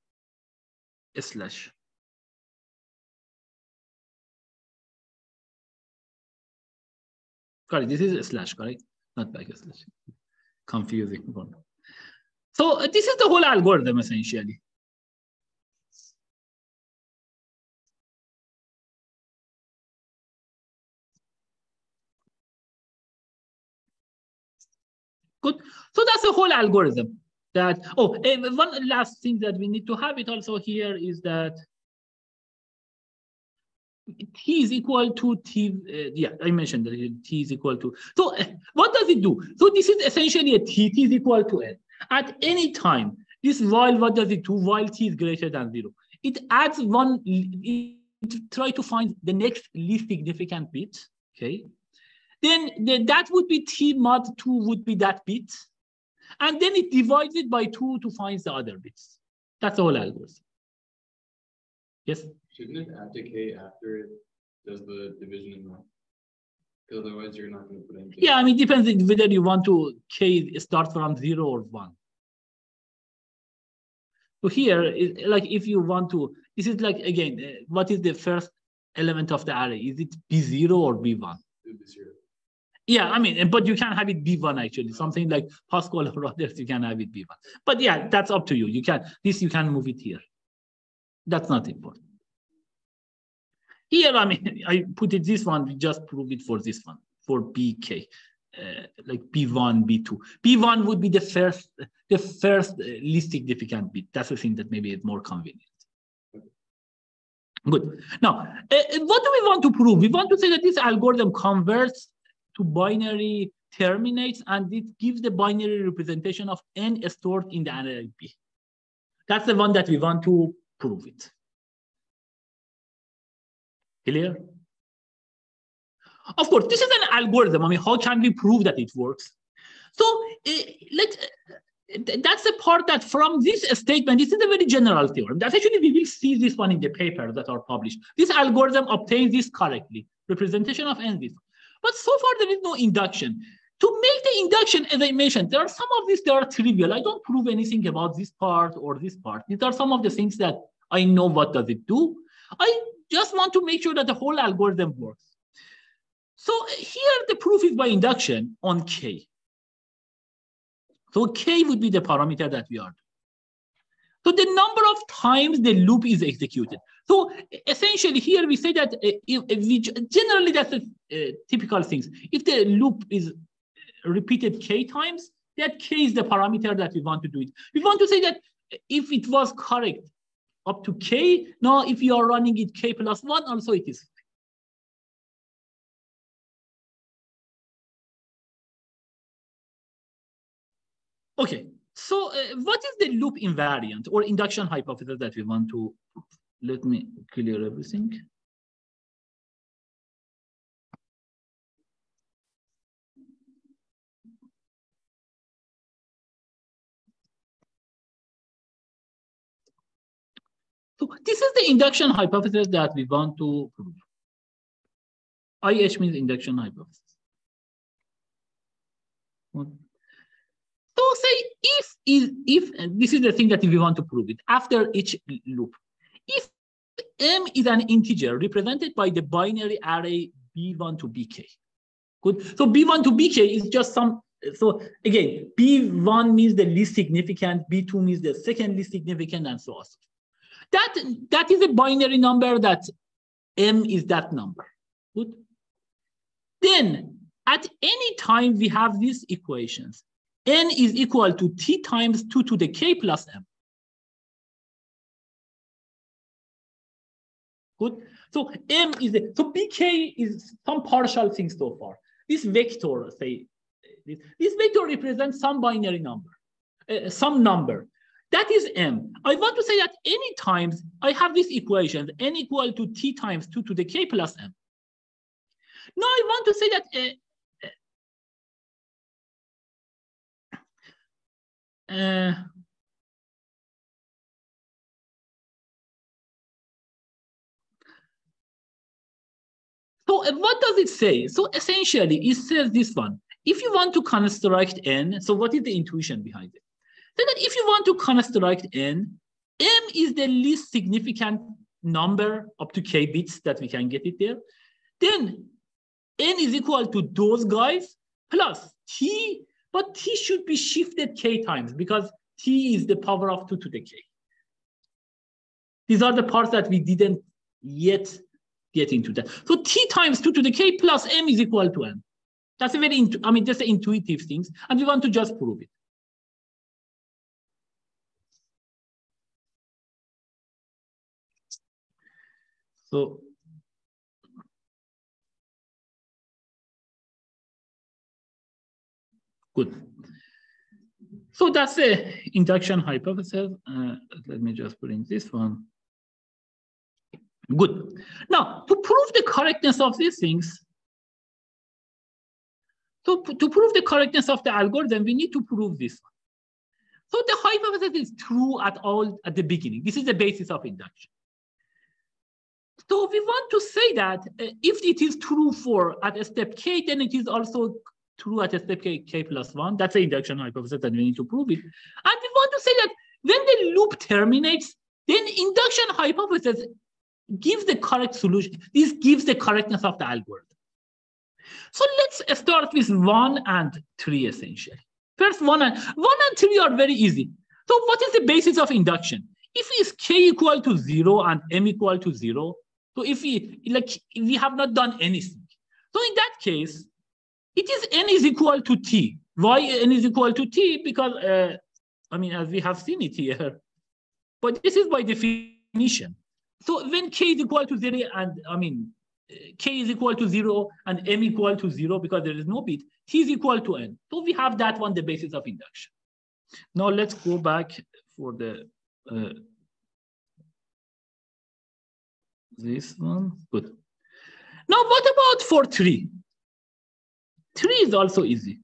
slash. Correct, this is a slash, correct? Not backslash. Confusing. So uh, this is the whole algorithm essentially. Good. So that's the whole algorithm. That oh, one last thing that we need to have it also here is that t is equal to t. Uh, yeah, I mentioned that t is equal to. So uh, what does it do? So this is essentially a t. t is equal to n. At any time, this while what does it do? While t is greater than zero, it adds one. It try to find the next least significant bit. Okay, then the, that would be t mod two would be that bit, and then it divides it by two to find the other bits. That's all algorithm. Yes. Shouldn't it add to k after it does the division in one? Because otherwise you're not going to put in. Yeah, I mean, depends whether you want to k start from zero or one. So here, like if you want to, this is like again, uh, what is the first element of the array? Is it b0 or b1? Zero. Yeah, I mean, but you can have it b1 actually. Something like Pascal or others, you can have it b1. But yeah, that's up to you. You can this you can move it here. That's not important. Here, I mean, I put it this one, we just prove it for this one, for BK, uh, like B1, B2. B1 would be the first, the first uh, least significant bit. That's the thing that maybe is more convenient. Good. Now, uh, what do we want to prove? We want to say that this algorithm converts to binary terminates and it gives the binary representation of n stored in the B. That's the one that we want to prove it. Clear? Of course, this is an algorithm. I mean, how can we prove that it works? So uh, let's, uh, that's the part that from this statement, this is a very general theorem. That actually we will see this one in the paper that are published. This algorithm obtains this correctly, representation of n this. But so far there is no induction. To make the induction, as I mentioned, there are some of these that are trivial. I don't prove anything about this part or this part. These are some of the things that I know what does it do. I just want to make sure that the whole algorithm works. So here the proof is by induction on K. So K would be the parameter that we are. So the number of times the loop is executed. So essentially here we say that uh, if, if we, generally that's a uh, typical things. If the loop is repeated K times, that K is the parameter that we want to do it. We want to say that if it was correct up to K, now if you are running it K plus one, also it is Okay, so uh, what is the loop invariant or induction hypothesis that we want to? Let me clear everything. So this is the induction hypothesis that we want to prove. IH means induction hypothesis. So say if is if this is the thing that we want to prove it after each loop. If m is an integer represented by the binary array b1 to bk. Good. So b1 to bk is just some. So again, b1 means the least significant, b2 means the second least significant, and so on. That that is a binary number. That m is that number. Good. Then at any time we have these equations n is equal to t times 2 to the k plus m. Good. So m is the, so bk is some partial thing so far. This vector, say, this, this vector represents some binary number, uh, some number. That is m. I want to say that any times I have this equation, n equal to t times 2 to the k plus m. Now I want to say that uh, Uh, so what does it say? So essentially, it says this one. If you want to construct n, so what is the intuition behind it? So that if you want to construct n, m is the least significant number up to k bits that we can get it there. Then n is equal to those guys plus t, but t should be shifted k times because t is the power of 2 to the k. These are the parts that we didn't yet get into that. So t times 2 to the k plus m is equal to n. That's a very, I mean, just intuitive things, and we want to just prove it. So good. So that's the induction hypothesis. Uh, let me just put in this one. Good. Now, to prove the correctness of these things, so to prove the correctness of the algorithm, we need to prove this one. So the hypothesis is true at all at the beginning. This is the basis of induction. So we want to say that uh, if it is true for at a step k, then it is also true at a step k, k plus one. That's the induction hypothesis and we need to prove it. And we want to say that when the loop terminates, then induction hypothesis gives the correct solution. This gives the correctness of the algorithm. So let's start with one and three essentially. First, one and one and three are very easy. So what is the basis of induction? If is k equal to zero and m equal to zero, so if we like we have not done anything. So in that case, it is n is equal to t. Why n is equal to t? Because uh, I mean, as we have seen it here, but this is by definition. So when k is equal to zero, and I mean, k is equal to zero and m equal to zero because there is no bit, t is equal to n. So we have that one, the basis of induction. Now let's go back for the uh, this one, good. Now what about for three? Three is also easy.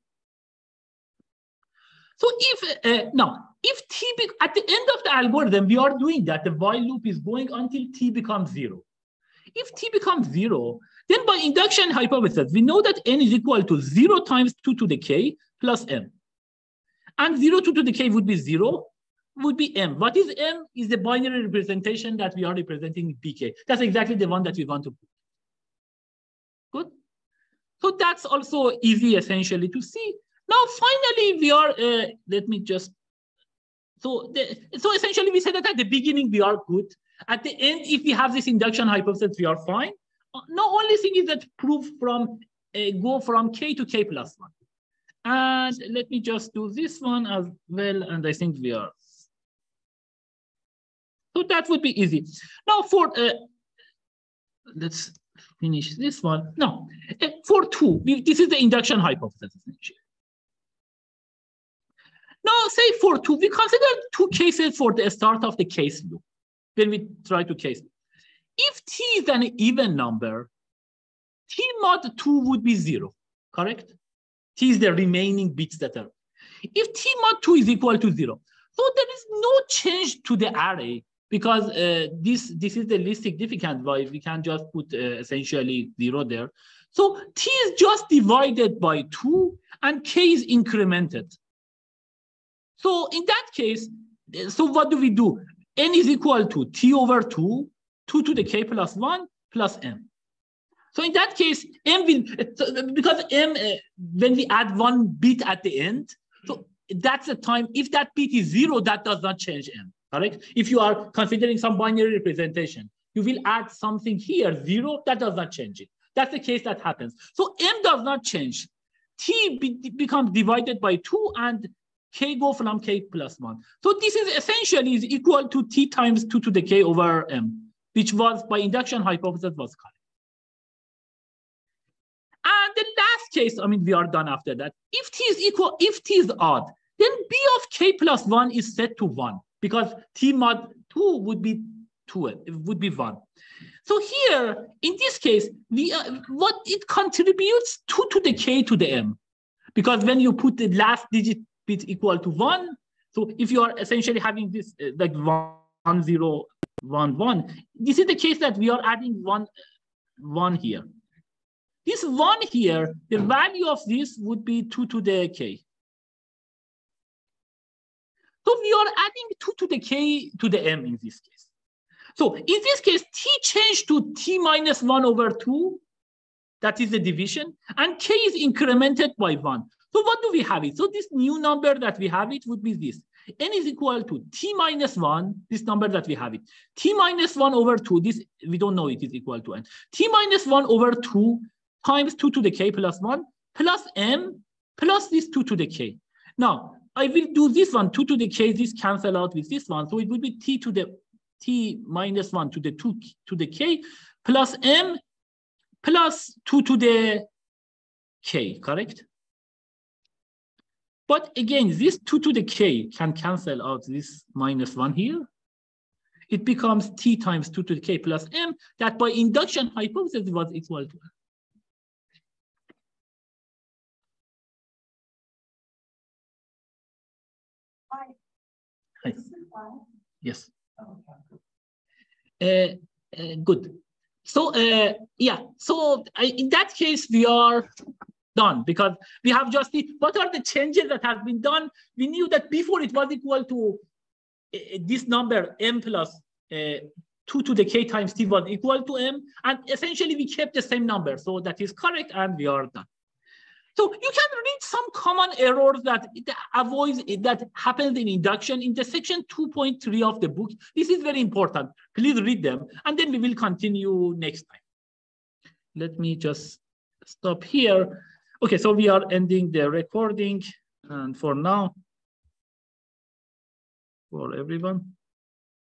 So if, uh, now, if t, be, at the end of the algorithm, we are doing that, the while loop is going until t becomes zero. If t becomes zero, then by induction hypothesis, we know that n is equal to zero times two to the k plus m. And zero to, to the k would be zero, would be m. What is m? Is the binary representation that we are representing pk. That's exactly the one that we want to put. Good. So that's also easy essentially to see. Now, finally, we are, uh, let me just, so, the, so essentially we said that at the beginning we are good. At the end, if we have this induction hypothesis, we are fine. No, only thing is that proof from, uh, go from k to k plus one. And let me just do this one as well. And I think we are. So that would be easy. Now for, uh, let's finish this one. No, uh, for two, this is the induction hypothesis. Now say for two, we consider two cases for the start of the case loop when we try to case. If t is an even number, t mod 2 would be 0, correct? t is the remaining bits that are. If t mod 2 is equal to 0, so there is no change to the array because uh, this, this is the least significant why we can just put uh, essentially 0 there. So t is just divided by 2 and k is incremented. So in that case, so what do we do? n is equal to t over 2, 2 to the k plus 1 plus m. So in that case, m will, because m, uh, when we add one bit at the end, so that's the time, if that bit is zero, that does not change m, correct? If you are considering some binary representation, you will add something here, zero, that does not change it. That's the case that happens. So m does not change. t be, becomes divided by two and k go from k plus 1. So this is essentially is equal to t times 2 to the k over m, which was by induction hypothesis was correct. And the last case, I mean, we are done after that. If t is equal, if t is odd, then b of k plus 1 is set to 1 because t mod 2 would be 2, it would be 1. So here, in this case, we uh, what it contributes 2 to the k to the m. Because when you put the last digit bit equal to one. So if you are essentially having this uh, like one, zero, one, one, this is the case that we are adding one, one here. This one here, the value of this would be two to the k. So we are adding two to the k to the m in this case. So in this case, t changed to t minus one over two. That is the division. And k is incremented by one. So what do we have it? So this new number that we have it would be this. n is equal to t minus 1, this number that we have it. t minus 1 over 2, this we don't know it is equal to n. t minus 1 over 2 times 2 to the k plus 1 plus m plus this 2 to the k. Now, I will do this one, 2 to the k, this cancel out with this one. So it will be t to the t minus 1 to the 2 to the k plus m plus 2 to the k, correct? But again, this 2 to the k can cancel out this minus 1 here. It becomes t times 2 to the k plus m that by induction hypothesis was equal to Hi. Yes. Uh, uh, good. So uh, yeah, so I, in that case, we are done because we have just the, what are the changes that have been done? We knew that before it was equal to uh, this number m plus uh, 2 to the k times t was equal to m. And essentially we kept the same number. So that is correct and we are done. So you can read some common errors that avoids that happens in induction in the section 2.3 of the book. This is very important. Please read them, and then we will continue next time. Let me just stop here. Okay, so we are ending the recording, and for now, for everyone.